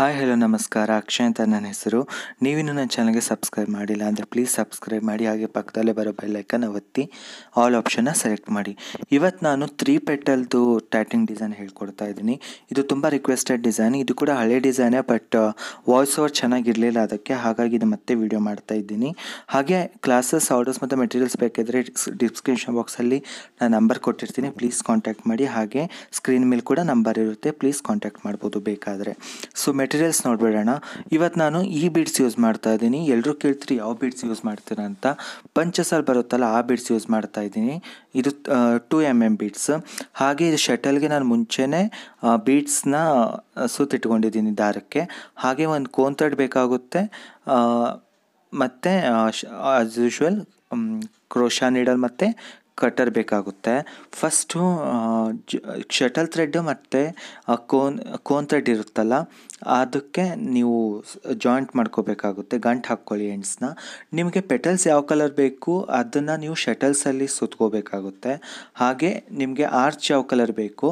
Hi, hello, ನಮಸ್ಕಾರ. ಅಕ್ಷಯ್ ಅಂತ ನನ್ನ ಹೆಸರು. ನೀವಿನ್ನೂ ನನ್ನ ಚಾನಲ್ಗೆ ಸಬ್ಸ್ಕ್ರೈಬ್ ಮಾಡಿಲ್ಲ ಅಂದರೆ ಪ್ಲೀಸ್ ಸಬ್ಸ್ಕ್ರೈಬ್ ಮಾಡಿ. ಹಾಗೆ ಪಕ್ಕದಲ್ಲೇ ಬರೋ ಬೆಲ್ಲೈಕನ್ ಒತ್ತಿ ಆಲ್ ಆಪ್ಷನ್ನ ಸೆಲೆಕ್ಟ್ ಮಾಡಿ. ಇವತ್ತು ನಾನು ತ್ರೀ ಪೆಟಲ್ದು ಟ್ಯಾಟಿಂಗ್ ಡಿಸೈನ್ ಹೇಳ್ಕೊಡ್ತಾ ಇದ್ದೀನಿ. ಇದು ತುಂಬ ರಿಕ್ವೆಸ್ಟೆಡ್ ಡಿಸೈನ್. ಇದು ಕೂಡ ಹಳೆ ಡಿಸೈನೇ, ಬಟ್ ವಾಯ್ಸ್ ಓವರ್ ಚೆನ್ನಾಗಿರಲಿಲ್ಲ ಅದಕ್ಕೆ ಹಾಗಾಗಿ ಇದು ಮತ್ತೆ ವಿಡಿಯೋ ಮಾಡ್ತಾ ಇದ್ದೀನಿ. ಹಾಗೆ ಕ್ಲಾಸಸ್, ಆರ್ಡರ್ಸ್ ಮತ್ತು ಮೆಟೀರಿಯಲ್ಸ್ ಬೇಕಿದ್ರೆ ಡಿಸ್ಕ್ರಿಪ್ಷನ್ ಬಾಕ್ಸಲ್ಲಿ ನಾನು ನಂಬರ್ ಕೊಟ್ಟಿರ್ತೀನಿ. ಪ್ಲೀಸ್ ಕಾಂಟ್ಯಾಕ್ಟ್ ಮಾಡಿ. ಹಾಗೆ ಸ್ಕ್ರೀನ್ ಮೇಲೆ ಕೂಡ ನಂಬರ್ ಇರುತ್ತೆ. ಪ್ಲೀಸ್ ಕಾಂಟ್ಯಾಕ್ಟ್ ಮಾಡ್ಬೋದು ಬೇಕಾದರೆ. ಸೊ ಮೆಟೀರಿಯಲ್ಸ್ ನೋಡಿಬಿಡೋಣ ಇವತ್ತು ನಾನು ಈ ಬೀಡ್ಸ್ ಯೂಸ್ ಮಾಡ್ತಾ ಇದ್ದೀನಿ. ಎಲ್ಲರೂ ಕೇಳ್ತೀರಿ ಯಾವ ಬೀಡ್ಸ್ ಯೂಸ್ ಮಾಡ್ತೀರಾ ಅಂತ. ಪಂಚಸಲ್ ಬರುತ್ತಲ್ಲ ಆ ಬೀಡ್ಸ್ ಯೂಸ್ ಮಾಡ್ತಾ ಇದ್ದೀನಿ. ಇದು ಟು ಎಂ ಎಂ ಬೀಡ್ಸ್ ಹಾಗೆ ಇದು ಶಟಲ್ಗೆ ನಾನು ಮುಂಚೆನೇ ಬೀಡ್ಸ್ನ ಸುತ್ತಿಟ್ಕೊಂಡಿದ್ದೀನಿ ದಾರಕ್ಕೆ. ಹಾಗೆ ಒಂದು ಕೋನ್ ಬೇಕಾಗುತ್ತೆ. ಮತ್ತು ಆಸ್ ಯೂಶ್ವಲ್ ಕ್ರೋಶಾ ನೀಡಲ್ ಮತ್ತು ಕಟರ್ ಬೇಕಾಗುತ್ತೆ. ಫಸ್ಟು ಶಟಲ್ ಥ್ರೆಡ್ ಮತ್ತು ಕೋನ್ ಕೋನ್ ಥ್ರೆಡ್ ಇರುತ್ತಲ್ಲ, ಅದಕ್ಕೆ ನೀವು ಜಾಯಿಂಟ್ ಮಾಡ್ಕೋಬೇಕಾಗುತ್ತೆ, ಗಂಟು ಹಾಕ್ಕೊಳ್ಳಿ ಎಂಡ್ಸ್ನ ನಿಮಗೆ ಪೆಟಲ್ಸ್ ಯಾವ ಕಲರ್ ಬೇಕು, ಅದನ್ನು ನೀವು ಶಟಲ್ಸಲ್ಲಿ ಸುತ್ಕೋಬೇಕಾಗುತ್ತೆ. ಹಾಗೆ ನಿಮಗೆ ಆರ್ಚ್ ಯಾವ ಕಲರ್ ಬೇಕು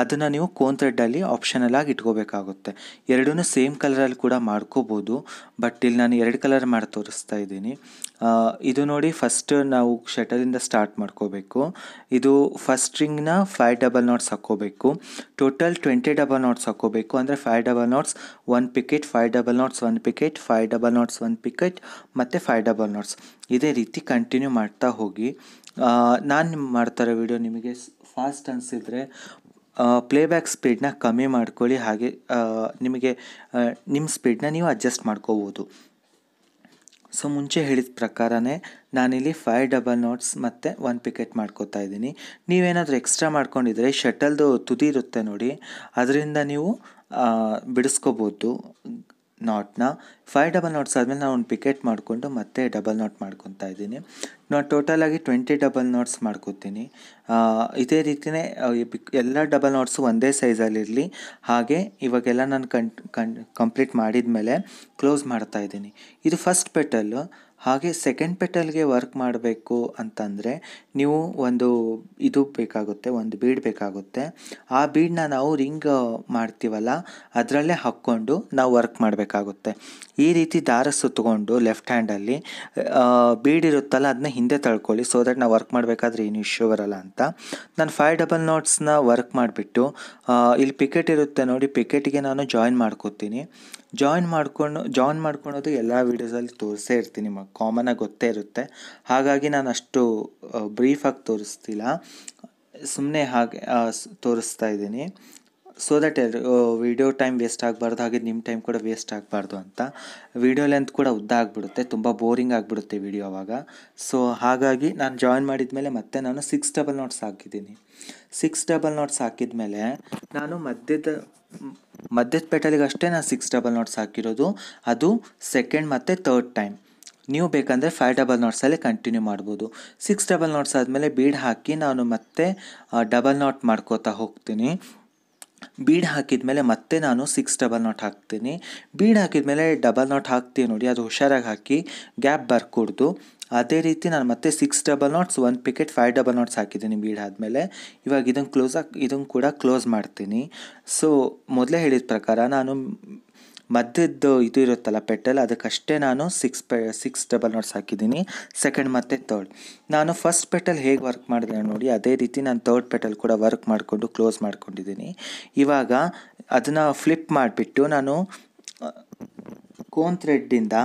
ಅದನ್ನು ನೀವು ಕೋನ್ ಥ್ರೆಡ್ಡಲ್ಲಿ ಆಪ್ಷನಲ್ ಆಗಿ ಇಟ್ಕೋಬೇಕಾಗುತ್ತೆ. ಎರಡೂ ಸೇಮ್ ಕಲರಲ್ಲಿ ಕೂಡ ಮಾಡ್ಕೋಬೋದು. ಬಟ್ ಇಲ್ಲಿ ನಾನು ಎರಡು ಕಲರ್ ಮಾಡಿ ತೋರಿಸ್ತಾ ಇದ್ದೀನಿ. ಇದು ನೋಡಿ ಫಸ್ಟ್ ನಾವು ಶಟಲಿಂದ ಸ್ಟಾರ್ಟ್ ಮಾಡ್ಕೋಬೇಕು. ಇದು ಫಸ್ಟ್ ರಿಂಗ್ನ ಫೈವ್ ಡಬಲ್ ನಾಟ್ಸ್ ಹಾಕ್ಕೋಬೇಕು. ಟೋಟಲ್ ಟ್ವೆಂಟಿ ಡಬಲ್ ನಾಟ್ಸ್ ಹಾಕ್ಕೋಬೇಕು. ಅಂದರೆ five double knots one picot five double knots one picot five double knots one picot ಮತ್ತು ಫೈವ್ ಡಬಲ್ ನಾಟ್ಸ್ ಇದೇ ರೀತಿ ಕಂಟಿನ್ಯೂ ಮಾಡ್ತಾ ಹೋಗಿ. ನಾನು ಮಾಡ್ತಾರೋ ವಿಡಿಯೋ ನಿಮಗೆ ಫಾಸ್ಟ್ ಅನಿಸಿದರೆ ಪ್ಲೇಬ್ಯಾಕ್ ಸ್ಪೀಡ್ನ ಕಮ್ಮಿ ಮಾಡ್ಕೊಳ್ಳಿ, ಹಾಗೆ ನಿಮಗೆ ನಿಮ್ಮ ಸ್ಪೀಡನ್ನ ನೀವು ಅಡ್ಜಸ್ಟ್ ಮಾಡ್ಕೋಬೋದು. ಸೊ ಮುಂಚೆ ಹೇಳಿದ ಪ್ರಕಾರನೇ ನಾನಿಲ್ಲಿ ಫೈವ್ ಡಬಲ್ ನೋಟ್ಸ್ ಮತ್ತು ಒನ್ ಪಿಕೆಟ್ ಮಾಡ್ಕೋತಾ ಇದ್ದೀನಿ. ನೀವೇನಾದರೂ ಎಕ್ಸ್ಟ್ರಾ ಮಾಡ್ಕೊಂಡಿದ್ರೆ ಶಟಲ್ದು ತುದಿ ಇರುತ್ತೆ ನೋಡಿ, ಅದರಿಂದ ನೀವು ಬಿಡಿಸ್ಕೋಬೋದು. ನಾಟ್ನ ಫೈವ್ ಡಬಲ್ ನಾಟ್ಸ್ ಆದಮೇಲೆ ನಾನು ಒಂದು ಪಿಕೆಟ್ ಮಾಡಿಕೊಂಡು ಮತ್ತೆ ಡಬಲ್ ನಾಟ್ ಮಾಡ್ಕೊತಾ ಇದ್ದೀನಿ. ನಾನು ಟೋಟಲಾಗಿ ಟ್ವೆಂಟಿ ಡಬಲ್ ನಾಟ್ಸ್ ಮಾಡ್ಕೋತೀನಿ. ಇದೇ ರೀತಿಯೇ ಎಲ್ಲ ಡಬಲ್ ನಾಟ್ಸು ಒಂದೇ ಸೈಜಲ್ಲಿರಲಿ ಹಾಗೆ ಇವಾಗೆಲ್ಲ ನಾನು ಕಂ ಕಂಪ್ಲೀಟ್ ಮಾಡಿದ ಮೇಲೆ ಕ್ಲೋಸ್ ಮಾಡ್ತಾ ಇದ್ದೀನಿ. ಇದು ಫಸ್ಟ್ ಪೆಟಲ್ಲು ಹಾಗೆ ಸೆಕೆಂಡ್ ಪೆಟಲ್ಗೆ ವರ್ಕ್ ಮಾಡಬೇಕು ಅಂತಂದರೆ ನೀವು ಒಂದು ಇದು ಬೇಕಾಗುತ್ತೆ, ಒಂದು ಬೀಡ್ ಬೇಕಾಗುತ್ತೆ. ಆ ಬೀಡನ್ನ ನಾವು ರಿಂಗ್ ಮಾಡ್ತೀವಲ್ಲ, ಅದರಲ್ಲೇ ಹಾಕ್ಕೊಂಡು ನಾವು ವರ್ಕ್ ಮಾಡಬೇಕಾಗುತ್ತೆ. ಈ ರೀತಿ ದಾರ ಸುತ್ತಕೊಂಡು ಲೆಫ್ಟ್ ಹ್ಯಾಂಡಲ್ಲಿ ಬೀಡ್ ಇರುತ್ತಲ್ಲ ಅದನ್ನ ಹಿಂದೆ ತಳ್ಕೊಳ್ಳಿ ಸೊ ದಟ್ ನಾವು ವರ್ಕ್ ಮಾಡಬೇಕಾದ್ರೆ ಏನು ಇಶ್ಯೂ ಬರಲ್ಲ ಅಂತ. ನಾನು ಫೈವ್ ಡಬಲ್ ನೋಟ್ಸ್ನ ವರ್ಕ್ ಮಾಡಿಬಿಟ್ಟು ಇಲ್ಲಿ ಪಿಕೆಟ್ ಇರುತ್ತೆ ನೋಡಿ ಪಿಕೆಟಿಗೆ ನಾನು ಜಾಯಿನ್ ಮಾಡ್ಕೋತೀನಿ. ಜಾಯಿನ್ ಮಾಡ್ಕೊಂಡು ಜಾಯಿನ್ ಮಾಡ್ಕೊಳೋದು ಎಲ್ಲ ವೀಡಿಯೋಸಲ್ಲಿ ತೋರಿಸೇ ಇರ್ತೀನಿ. ನಿಮಗೆ ಕಾಮನಾಗಿ ಗೊತ್ತೇ ಇರುತ್ತೆ. ಹಾಗಾಗಿ ನಾನು ಅಷ್ಟು ಬ್ರೀಫಾಗಿ ತೋರಿಸ್ತಿಲ್ಲ. ಸುಮ್ಮನೆ ಹಾಗೆ ತೋರಿಸ್ತಾ ಇದ್ದೀನಿ. So that video time waste ಆಗಬಾರ್ದು, ಹಾಗೆ ನಿಮ್ಮ ಟೈಮ್ ಕೂಡ ವೇಸ್ಟ್ ಆಗಬಾರ್ದು ಅಂತ. ವಿಡಿಯೋ ಲೆಂತ್ ಕೂಡ ಉದ್ದ ಆಗಿಬಿಡುತ್ತೆ, ತುಂಬ ಬೋರಿಂಗ್ ಆಗಿಬಿಡುತ್ತೆ ವಿಡಿಯೋ ಆವಾಗ ಸೊ ಹಾಗಾಗಿ ನಾನು ಜಾಯಿನ್ ಮಾಡಿದ ಮೇಲೆ ಮತ್ತೆ ನಾನು ಸಿಕ್ಸ್ ಡಬಲ್ ನೋಟ್ಸ್ ಹಾಕಿದ್ದೀನಿ. ಸಿಕ್ಸ್ ಡಬಲ್ ನೋಟ್ಸ್ ಹಾಕಿದ ಮೇಲೆ ನಾನು ಮಧ್ಯದ ಮಧ್ಯದ ಪೆಟಲಿಗೆ ಅಷ್ಟೇ ನಾನು ಸಿಕ್ಸ್ ಡಬಲ್ ನೋಟ್ಸ್ ಹಾಕಿರೋದು. ಅದು ಸೆಕೆಂಡ್ ಮತ್ತು ತರ್ಡ್ ಟೈಮ್ ನೀವು ಬೇಕಂದರೆ ಫೈವ್ ಡಬಲ್ ನಾಟ್ಸಲ್ಲೇ ಕಂಟಿನ್ಯೂ ಮಾಡ್ಬೋದು. ಸಿಕ್ಸ್ ಡಬಲ್ ನೋಟ್ಸ್ ಆದಮೇಲೆ ಬೀಡ್ ಹಾಕಿ ನಾನು ಮತ್ತೆ ಡಬಲ್ ನೋಟ್ ಮಾಡ್ಕೋತಾ ಹೋಗ್ತೀನಿ. ಬೀಡ್ ಹಾಕಿದ ಮೇಲೆ ಮತ್ತೆ ನಾನು ಸಿಕ್ಸ್ ಡಬಲ್ ನಾಟ್ ಹಾಕ್ತೀನಿ. ಬೀಡ್ ಹಾಕಿದ ಮೇಲೆ ಡಬಲ್ ನಾಟ್ ಹಾಕ್ತೀನಿ ನೋಡಿ, ಅದು ಹುಷಾರಾಗಿ ಹಾಕಿ ಗ್ಯಾಪ್ ಬರ್ಕೊಡ್ದು. ಅದೇ ರೀತಿ ನಾನು ಮತ್ತೆ six double knots one picot five double knots ಹಾಕಿದ್ದೀನಿ ಬೀಡ್ ಆದಮೇಲೆ. ಇವಾಗ ಇದನ್ನು ಕ್ಲೋಸ್ ಆಗಿ ಇದನ್ನು ಕೂಡ ಕ್ಲೋಸ್ ಮಾಡ್ತೀನಿ. ಸೊ ಮೊದಲೇ ಹೇಳಿದ ಪ್ರಕಾರ ನಾನು ಮಧ್ಯದ್ದು ಇದು ಇರುತ್ತಲ್ಲ ಪೆಟಲ್ ಅದಕ್ಕಷ್ಟೇ ನಾನು ಸಿಕ್ಸ್ ಪೆ ಸಿಕ್ಸ್ ಡಬಲ್ ನೋಟ್ಸ್ ಹಾಕಿದ್ದೀನಿ. ಸೆಕೆಂಡ್ ಮತ್ತು ತರ್ಡ್ ನಾನು ಫಸ್ಟ್ ಪೆಟಲ್ ಹೇಗೆ ವರ್ಕ್ ಮಾಡಿದೆ ನೋಡಿ, ಅದೇ ರೀತಿ ನಾನು ತರ್ಡ್ ಪೆಟಲ್ ಕೂಡ ವರ್ಕ್ ಮಾಡಿಕೊಂಡು ಕ್ಲೋಸ್ ಮಾಡ್ಕೊಂಡಿದ್ದೀನಿ. ಇವಾಗ ಅದನ್ನು ಫ್ಲಿಪ್ ಮಾಡಿಬಿಟ್ಟು ನಾನು cone ಥ್ರೆಡ್ಡಿಂದ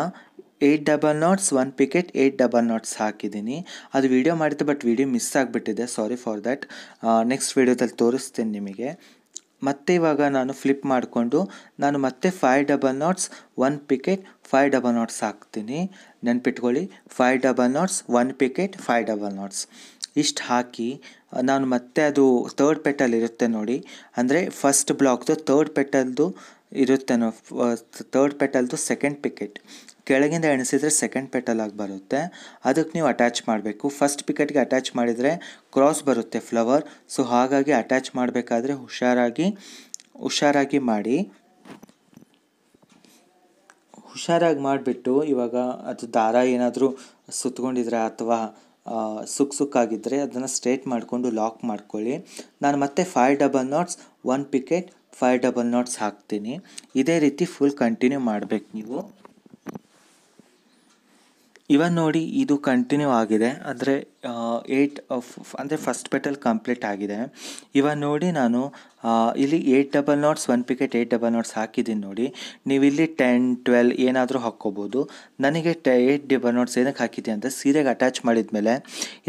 eight double knots one picot eight double knots ಹಾಕಿದ್ದೀನಿ. ಅದು ವೀಡಿಯೋ ಮಾಡಿದ್ದೆ ಬಟ್ ವೀಡಿಯೋ ಮಿಸ್ ಆಗಿಬಿಟ್ಟಿದೆ. ಸಾರಿ ಫಾರ್ ದ್ಯಾಟ್ ನೆಕ್ಸ್ಟ್ ವೀಡಿಯೋದಲ್ಲಿ ತೋರಿಸ್ತೀನಿ ನಿಮಗೆ. ಮತ್ತೆ ಇವಾಗ ನಾನು ಫ್ಲಿಪ್ ಮಾಡಿಕೊಂಡು ನಾನು ಮತ್ತೆ five double knots one picot five double knots ಹಾಕ್ತೀನಿ. ನೆನ್ಪಿಟ್ಕೊಳ್ಳಿ five double knots one picot five double knots ಇಷ್ಟು ಹಾಕಿ, ನಾನು ಮತ್ತೆ ಅದು ತರ್ಡ್ ಪೆಟಲ್ ಇರುತ್ತೆ ನೋಡಿ. ಅಂದರೆ ಫಸ್ಟ್ ಬ್ಲಾಕ್ದು ತರ್ಡ್ ಪೆಟಲ್ದು ಇರುತ್ತೆ ತರ್ಡ್ ಪೆಟಲ್ದು ಸೆಕೆಂಡ್ ಪಿಕೆಟ್ ಕೆಳಗಿಂದ ಎಣಿಸಿದರೆ ಸೆಕೆಂಡ್ ಪೆಟಲ್ ಆಗಿ ಬರುತ್ತೆ. ಅದಕ್ಕೆ ನೀವು ಅಟ್ಯಾಚ್ ಮಾಡಬೇಕು. ಫಸ್ಟ್ ಪಿಕೆಟ್ಗೆ ಅಟ್ಯಾಚ್ ಮಾಡಿದರೆ ಕ್ರಾಸ್ ಬರುತ್ತೆ ಫ್ಲವರ್ ಸೊ ಹಾಗಾಗಿ ಅಟ್ಯಾಚ್ ಮಾಡಬೇಕಾದ್ರೆ ಹುಷಾರಾಗಿ ಹುಷಾರಾಗಿ ಮಾಡಿ. ಹುಷಾರಾಗಿ ಮಾಡಿಬಿಟ್ಟು ಇವಾಗ ಅದು ದಾರ ಏನಾದರೂ ಸುತ್ಕೊಂಡಿದ್ರೆ ಅಥವಾ ಸುಕ್ ಸುಕ್ಕಾಗಿದ್ದರೆ ಅದನ್ನು ಸ್ಟ್ರೇಟ್ ಮಾಡಿಕೊಂಡು ಲಾಕ್ ಮಾಡ್ಕೊಳ್ಳಿ. ನಾನು ಮತ್ತೆ five double knots one picot five double knots ಹಾಕ್ತೀನಿ. ಇದೇ ರೀತಿ ಫುಲ್ ಕಂಟಿನ್ಯೂ ಮಾಡಬೇಕು ನೀವು. ಇವಾಗ ನೋಡಿ ಇದು ಕಂಟಿನ್ಯೂ ಆಗಿದೆ. ಅಂದರೆ ಏಯ್ಟ್ ಅಂದರೆ ಫಸ್ಟ್ ಪೆಟಲ್ ಕಂಪ್ಲೀಟ್ ಆಗಿದೆ. ಇವಾಗ ನೋಡಿ ನಾನು ಇಲ್ಲಿ eight double knots one picot eight double knots ಹಾಕಿದ್ದೀನಿ ನೋಡಿ. ನೀವು ಇಲ್ಲಿ ಟೆನ್ ಟ್ವೆಲ್ ಏನಾದರೂ ಹಾಕ್ಕೋಬೋದು. ನನಗೆ ಟೆ ಏಯ್ಟ್ ಡಬಲ್ ನಾಟ್ಸ್ ಏನಕ್ಕೆ ಹಾಕಿದ್ದೆ ಅಂದರೆ ಸೀರೆಗೆ ಅಟ್ಯಾಚ್ ಮಾಡಿದ್ಮೇಲೆ ಮೇಲೆ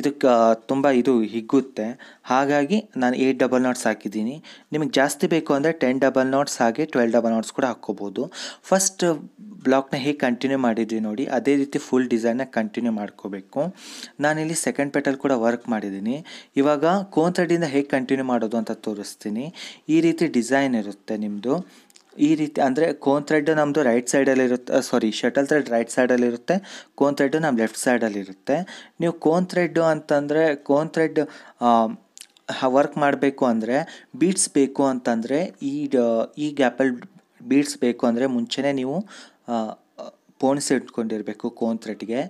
ಇದಕ್ಕೆ ತುಂಬ ಇದು ಹಿಗ್ಗುತ್ತೆ. ಹಾಗಾಗಿ ನಾನು ಏಯ್ಟ್ ಡಬಲ್ ನಾಟ್ಸ್ ಹಾಕಿದ್ದೀನಿ. ನಿಮಗೆ ಜಾಸ್ತಿ ಬೇಕು ಅಂದರೆ ಟೆನ್ ಡಬಲ್ ನಾಟ್ಸ್ ಹಾಗೆ ಟ್ವೆಲ್ ಡಬಲ್ ನಾಟ್ಸ್ ಕೂಡ ಹಾಕ್ಕೋಬೋದು. ಫಸ್ಟ್ ಬ್ಲಾಕ್ನ ಹೇಗೆ ಕಂಟಿನ್ಯೂ ಮಾಡಿದ್ವಿ ನೋಡಿ, ಅದೇ ರೀತಿ ಫುಲ್ ಡಿಸೈನ್ನ ಕಂಟಿನ್ಯೂ ಮಾಡ್ಕೋಬೇಕು. ನಾನಿಲ್ಲಿ ಸೆಕೆಂಡ್ ಪೆಟಲ್ ಕೂಡ ವರ್ಕ್ ಮಾಡಿದ್ದೀನಿ. ಇವಾಗ ಕೋನ್ ಥ್ರೆಡ್ಡಿಂದ ಹೇಗೆ ಕಂಟಿನ್ಯೂ ಮಾಡೋದು ಅಂತ ತೋರಿಸ್ತೀನಿ. ಈ ರೀತಿ ಡಿಸೈನ್ ಇರುತ್ತೆ ನಿಮ್ಮದು ಈ ರೀತಿ ಅಂದರೆ ಕೋನ್ ಥ್ರೆಡ್ ನಮ್ಮದು ರೈಟ್ ಸೈಡಲ್ಲಿರುತ್ತೆ ಸಾರಿ ಶಟಲ್ ಥ್ರೆಡ್ ರೈಟ್ ಸೈಡಲ್ಲಿರುತ್ತೆ ಕೋನ್ ಥ್ರೆಡ್ ನಮ್ಮ ಲೆಫ್ಟ್ ಸೈಡಲ್ಲಿರುತ್ತೆ ನೀವು ಕೋನ್ ಥ್ರೆಡ್ಡು ಅಂತಂದರೆ ಕೋನ್ ಥ್ರೆಡ್ ವರ್ಕ್ ಮಾಡಬೇಕು ಅಂದರೆ ಬೀಡ್ಸ್ ಬೇಕು ಅಂತಂದರೆ ಈ ಈ ಗ್ಯಾಪಲ್ ಬೀಡ್ಸ್ ಬೇಕು ಅಂದರೆ ಮುಂಚೆನೇ ನೀವು ಪೋಣಿಸಿ ಇಟ್ಕೊಂಡಿರಬೇಕು ಕೋನ್ ಥ್ರೆಡ್ಗೆ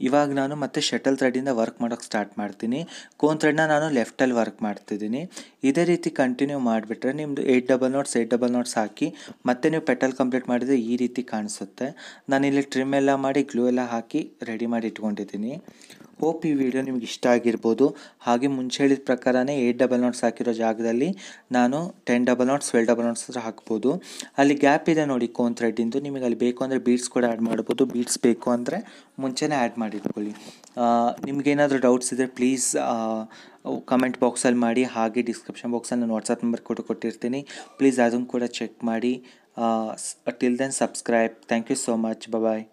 ಇವಾಗ ನಾನು ಮತ್ತೆ ಶಟಲ್ ಥ್ರೆಡ್ಡಿಂದ ವರ್ಕ್ ಮಾಡೋಕ್ಕೆ ಸ್ಟಾರ್ಟ್ ಮಾಡ್ತೀನಿ. ಕೋನ್ ಥ್ರೆಡ್ನ ನಾನು ಲೆಫ್ಟಲ್ಲಿ ವರ್ಕ್ ಮಾಡ್ತಿದ್ದೀನಿ. ಇದೇ ರೀತಿ ಕಂಟಿನ್ಯೂ ಮಾಡಿಬಿಟ್ರೆ ನಿಮ್ಮದು eight double knots, eight double knots ಹಾಕಿ ಮತ್ತೆ ನೀವು ಪೆಟಲ್ ಕಂಪ್ಲೀಟ್ ಮಾಡಿದರೆ ಈ ರೀತಿ ಕಾಣಿಸುತ್ತೆ. ನಾನಿಲ್ಲಿ ಟ್ರಿಮ್ ಎಲ್ಲ ಮಾಡಿ ಗ್ಲೂ ಎಲ್ಲ ಹಾಕಿ ರೆಡಿ ಮಾಡಿ ಇಟ್ಕೊಂಡಿದ್ದೀನಿ. ಹೋಪ್ ಈ ವಿಡಿಯೋ ನಿಮ್ಗೆ ಇಷ್ಟ ಆಗಿರ್ಬೋದು. ಹಾಗೆ ಮುಂಚೆ ಹೇಳಿದ ಪ್ರಕಾರನೇ ಏಯ್ಟ್ ಡಬಲ್ ನಾಟ್ಸ್ ಹಾಕಿರೋ ಜಾಗದಲ್ಲಿ ನಾನು ten double knots, twelve double knots ಹತ್ರ ಹಾಕ್ಬೋದು. ಅಲ್ಲಿ ಗ್ಯಾಪ್ ಇದೆ ನೋಡಿ ಕೋನ್ ಥ್ರೆಡ್ಡಿಂದು ನಿಮಗೆ ಅಲ್ಲಿ ಬೇಕು ಅಂದರೆ ಬೀಡ್ಸ್ ಕೂಡ ಆ್ಯಡ್ ಮಾಡ್ಬೋದು. ಬೀಡ್ಸ್ ಬೇಕು ಅಂದರೆ ಮುಂಚೆನೇ ಆ್ಯಡ್ ಮಾಡಿಟ್ಕೊಳ್ಳಿ ನಿಮಗೇನಾದರೂ ಡೌಟ್ಸ್ ಇದ್ದರೆ ಪ್ಲೀಸ್ ಕಮೆಂಟ್ ಬಾಕ್ಸಲ್ಲಿ ಮಾಡಿ. ಹಾಗೆ ಡಿಸ್ಕ್ರಿಪ್ಷನ್ ಬಾಕ್ಸಲ್ಲಿ ನಾನು ವಾಟ್ಸಪ್ ನಂಬರ್ ಕೂಡ ಕೊಟ್ಟಿರ್ತೀನಿ. ಪ್ಲೀಸ್ ಅದನ್ನು ಕೂಡ ಚೆಕ್ ಮಾಡಿ. Till then subscribe. Thank you so much. Bye